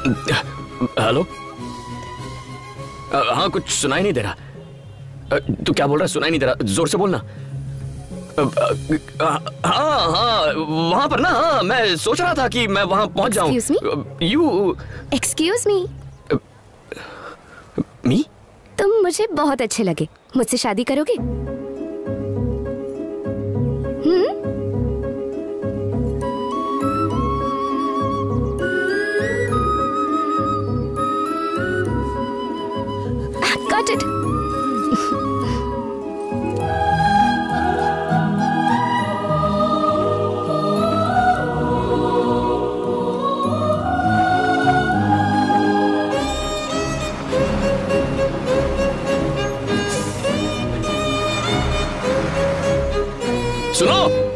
Hello हाँ कुछ सुनाई नहीं दे रहा। तू क्या बोल रहा है? सुनाई नहीं दे रहा। ज़ोर से बोलना। अ, हाँ हाँ वहाँ पर ना हाँ मैं सोच रहा था कि मैं वहाँ पहुँच जाऊँ। यू एक्सक्यूज मी मी तुम मुझे बहुत अच्छे लगे। मुझसे शादी करोगे? It. सुनो